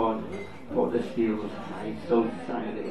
upon for the skills high society.